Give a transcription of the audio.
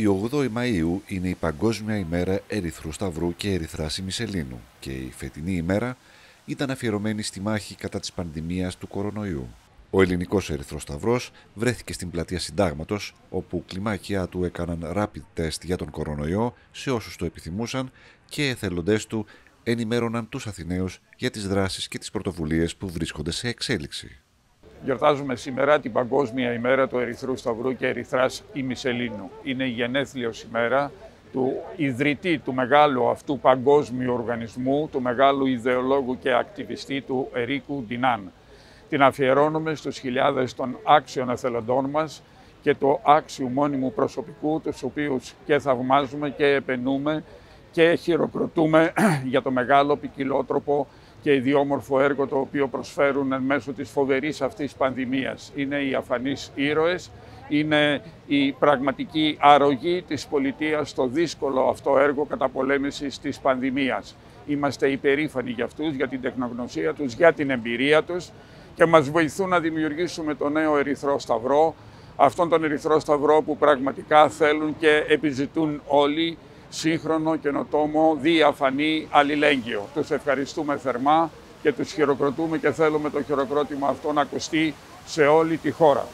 Η 8η Μαΐου είναι η Παγκόσμια ημέρα Ερυθρού Σταυρού και Ερυθράς Μισελίνου και η φετινή ημέρα ήταν αφιερωμένη στη μάχη κατά της πανδημίας του κορονοϊού. Ο ελληνικός Ερυθρός Σταυρός βρέθηκε στην πλατεία Συντάγματος, όπου κλιμάκια του έκαναν rapid test για τον κορονοϊό σε όσους το επιθυμούσαν και οι εθελοντές του ενημέρωναν τους Αθηναίους για τις δράσεις και τις πρωτοβουλίες που βρίσκονται σε εξέλιξη. Γιορτάζουμε σήμερα την Παγκόσμια ημέρα του Ερυθρού Σταυρού και Ερυθράς ημισελίνου. Είναι η γενέθλιος ημέρα του ιδρυτή του μεγάλου αυτού παγκόσμιου οργανισμού, του μεγάλου ιδεολόγου και ακτιβιστή του Ερίκου Ντινάν. Την αφιερώνουμε στους χιλιάδες των άξιων εθελοντών μας και το άξιου μόνιμου προσωπικού, τους οποίους και θαυμάζουμε και επενούμε και χειροκροτούμε για το μεγάλο ποικιλότροπο και ιδιόμορφο έργο το οποίο προσφέρουν εν μέσω της φοβερής αυτής πανδημίας. Είναι οι αφανείς ήρωες, είναι η πραγματική αρρωγή της πολιτείας στο δύσκολο αυτό έργο καταπολέμησης της πανδημίας. Είμαστε υπερήφανοι για αυτούς, για την τεχνογνωσία τους, για την εμπειρία τους και μας βοηθούν να δημιουργήσουμε το νέο Ερυθρό Σταυρό, αυτόν τον Ερυθρό Σταυρό που πραγματικά θέλουν και επιζητούν όλοι σύγχρονο, καινοτόμο, διαφανή, αλληλέγγυο. Τους ευχαριστούμε θερμά και τους χειροκροτούμε και θέλουμε το χειροκρότημα αυτό να ακουστεί σε όλη τη χώρα.